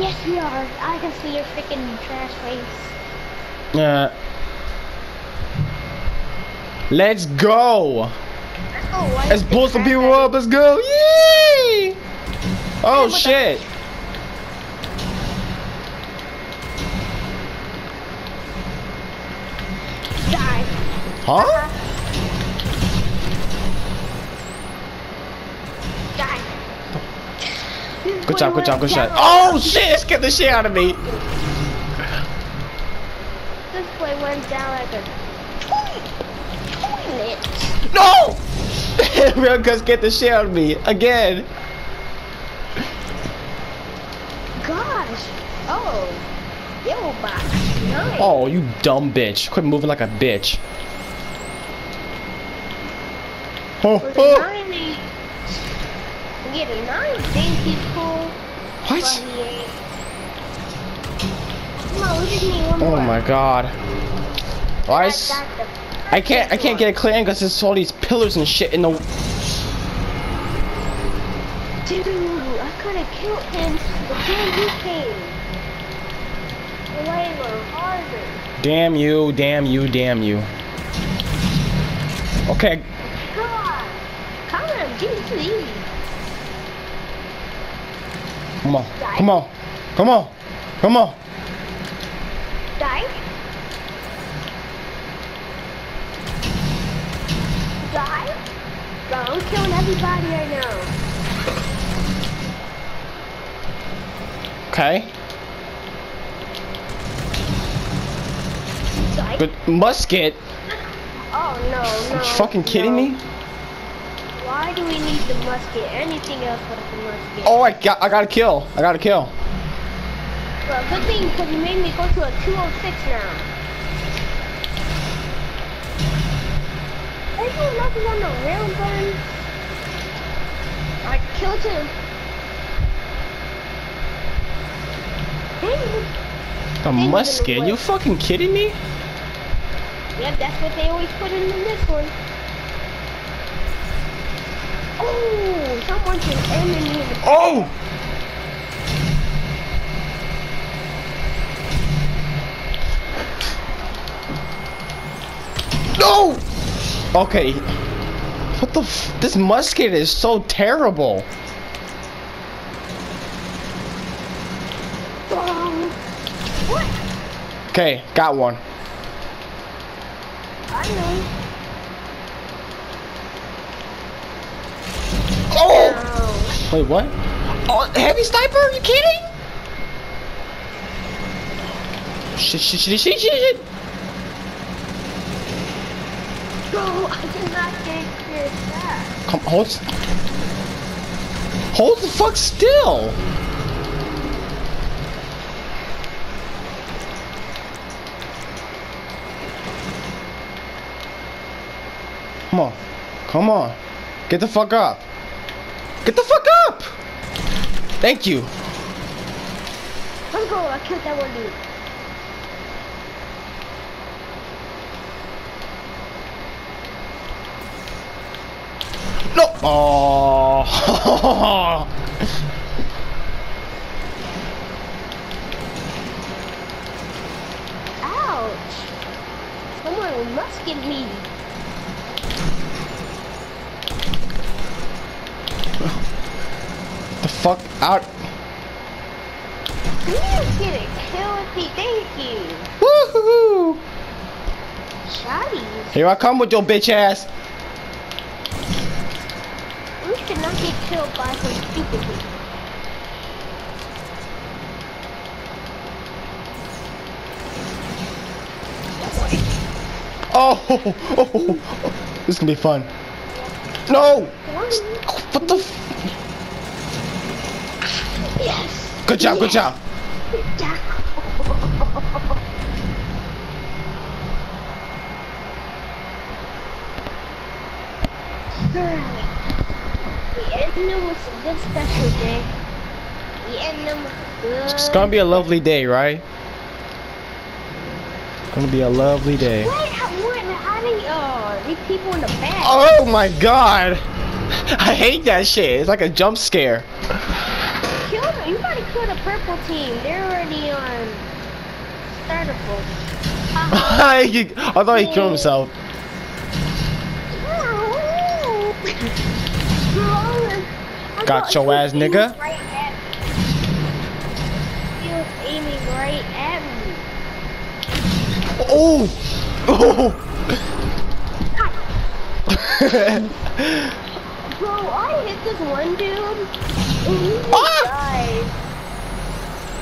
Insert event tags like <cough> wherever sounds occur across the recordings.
Yes, we are. I can see your freaking trash face. Yeah. Let's go. Oh, Let's pull some people up. Let's go. Yay! Oh the- shit. Die. Huh? Die. Good job, good job, good shot. Oh shit, it scared the shit out of me. This boy went down like a toilet. No! <laughs> Real guns get the shit out of me again. Gosh. Oh. Yo, box. Nice. Oh, you dumb bitch. Quit moving like a bitch. Oh, oh. nine eight. We get a nine. Thank you. What? Come on, look at me one Oh more. my god. Why I is... I can't I can't get a clear angle because there's all these pillars and shit in the Dude, I could have killed him, but then he came. Way more harder. Damn you, damn you, damn you. Okay, God. Come on, give it to easy. Come on, come on, come on, come on. Die. Die. Bro, I'm killing everybody right now. Okay. Die. But musket? Oh no, no. Are you fucking kidding no. me? Why do we need the musket? Anything else but the musket? Oh, I got I got a kill. I got a kill. Well, good thing because you made me go to a 206 now. There's no nothing on the rail gun. I killed him. Hey. A musket? You fucking kidding me? Yep, that's what they always put in this one. Oh, someone just ended me in the Oh! No! Okay. What the This musket is so terrible. Okay, got one. I know. Oh! Oh. Wait, what? Oh, heavy sniper? Are you kidding? Shit, shit, shit, shit, shit, shit. Bro, I did not get clear that. Come, hold. Hold the fuck still. Come on. Come on. Get the fuck up. Get the fuck up! Thank you. Let's go, I killed that one dude. No! Oh! Ouch! Someone must get me. Fuck out. You get a kill with me, thank you. Woohoo! Shotties. Here I come with your bitch ass. We should not get killed by some stupid people. Oh, <laughs> oh, oh, oh, oh. this is gonna be fun. No! What the? Yes! good job, good job. Good job. The ending was a good special day. The ending was good. It's gonna be a lovely day, right? Gonna be a lovely day. Wait, I how do oh, these people in the back. Oh my god! <laughs> I hate that shit. It's like a jump scare. Kill them. You gotta already purple team. They're already on. Haha. <laughs> I thought he killed himself. <laughs> Got your ass, nigga. Right. He was aiming right at me. Oh! Oh! <laughs> Bro, I hit this one dude, and he Ah! died.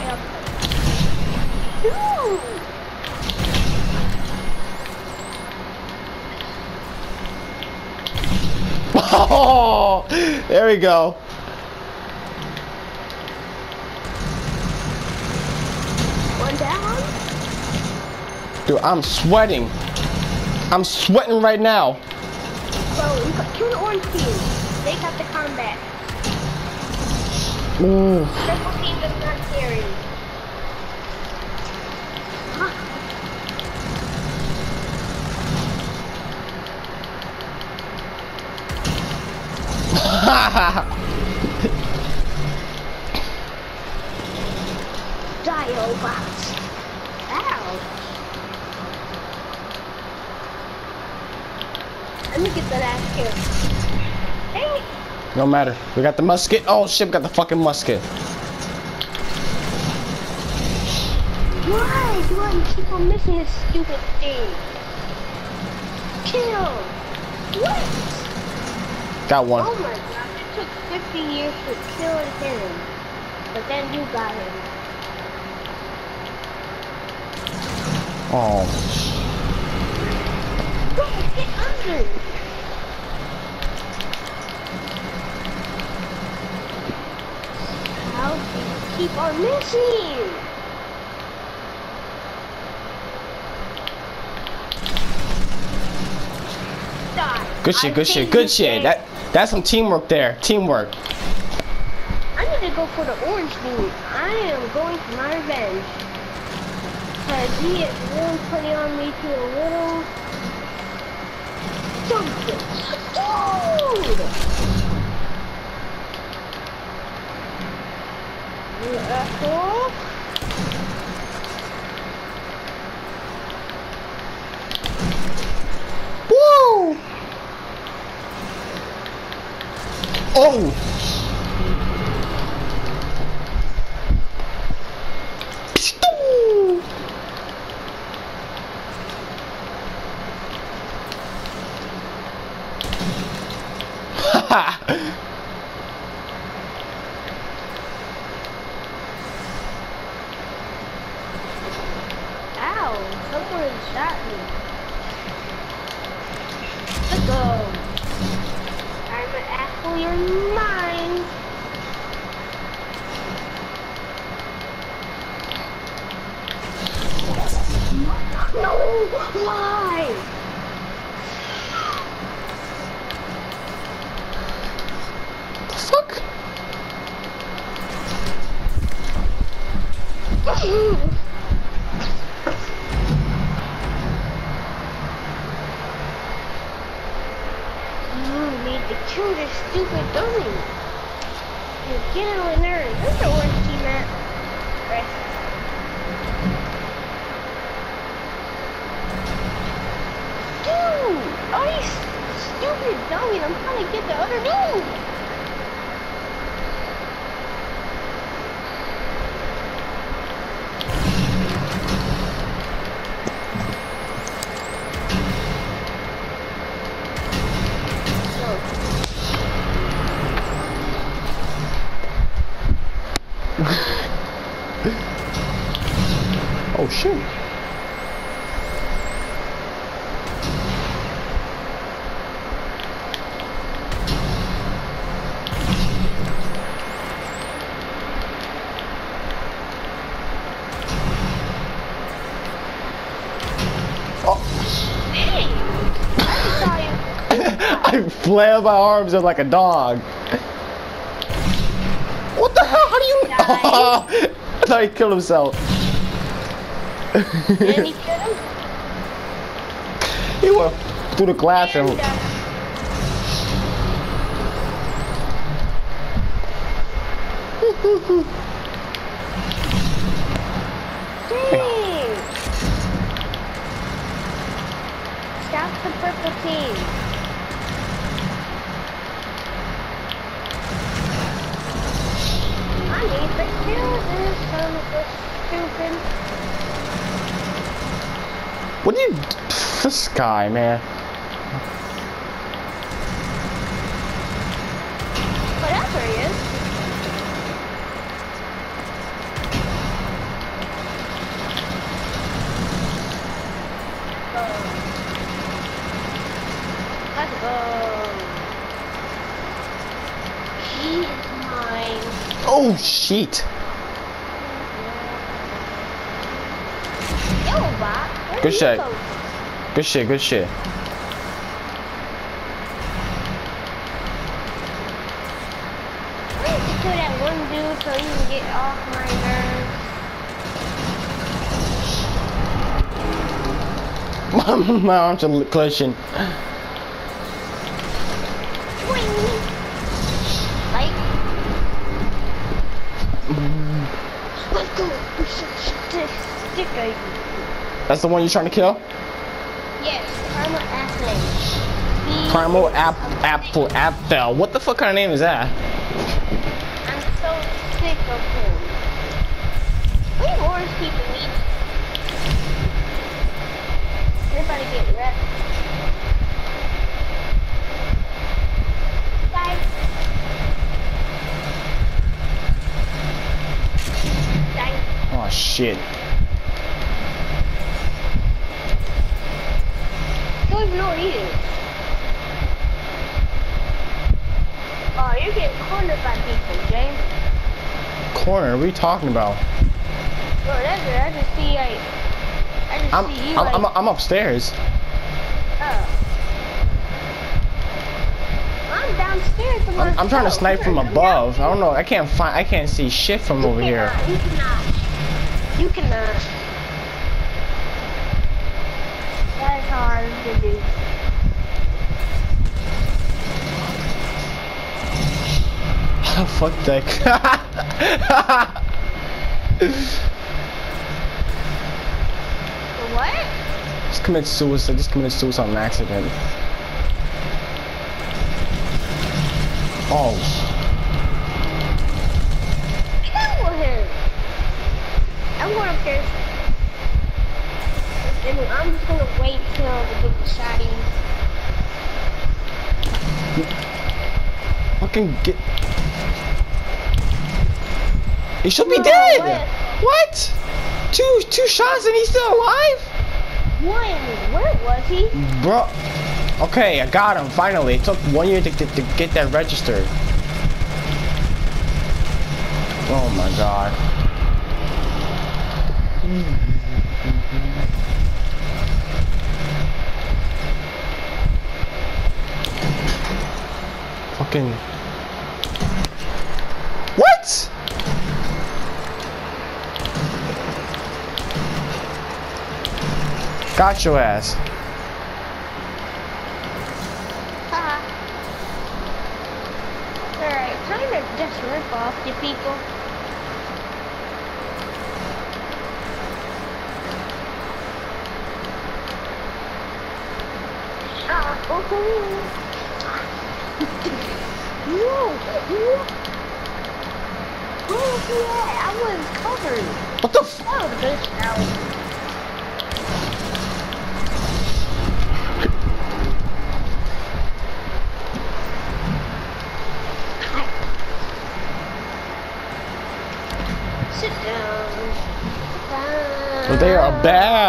Yeah. Dude! Oh! <laughs> There we go. One down? Dude, I'm sweating. I'm sweating right now. Bro, we got the orange team. They got the combat. Ooh. Purple team does not carry. Huh. Diobots. Ow. Let me get that ass. Dang it. no matter. We got the musket. Oh shit, we got the fucking musket. Why do I keep on missing this stupid thing? Kill. What? Got one. Oh my god, it took 50 years to kill him. But then you got him. Oh. Bro, get under. How do you keep on missing? Good shit, good shit, good shit. That that's some teamwork there. Teamwork. I need to go for the orange dude. I am going for my revenge. Cause he is really putting on me to a little something. Dude! You asshole. Oh! Ow, someone shot me. Let's go. I'm an asshole, you're mine. No, why? Fuck. Oh, I need to kill this stupid dummy. You get him in there. There's the orange team at. Rest. Dude! Oh, you stupid to get the other dude. flailing my arms out like a dog. What the hell? How do you? Nice. <laughs> I thought he <laughs> killed himself. Did he kill him? He went through the glass and. <laughs> and Stop the purple team. This stupid. What do you... This guy, man. Whatever he is. Go. Let's go. He is mine. Oh, shit. Yo, Bot. where Good shit. Good shit, good shit. Why don't kill that one dude so you can get off my nerves? <laughs> My arms are clutching. Boing. Like. Let's go. Stick, stick, stick. That's the one you're trying to kill? Yes, Primal. He Primal amazing. Apple Apfel. What the fuck kind of name is that? I'm so sick of him. Wait, more keeping me. Everybody get wrecked. Oh shit. Don't even know what he is. Oh, you're getting cornered by people, James. Corner, what are you talking about? Bro, that's it. I just see like, I just I'm see you I'm, like, I'm, I'm upstairs. oh. I'm downstairs. to I'm, I'm trying to snipe from above. I don't know. I can't find. I can't see shit from You over here. cannot, You cannot. You cannot. Uh, that is hard to do. Fuck that. What? just commit suicide. Just committed suicide on accident. Oh. Kill him. I'm going upstairs. And I'm just gonna wait till we get the shotties. Fucking get. He should be dead. what? What? Two two shots and he's still alive? When? Where was he? Bro. Okay, I got him finally. It took one year to, to, to get that registered. Oh my god. Fucking. What? Got your ass. Haha. Alright, time to just rip off the people. Ah, oh, No, no. Where was he at? I was covered. What the f- Oh, this now. Sit down. Sit down. They are bad.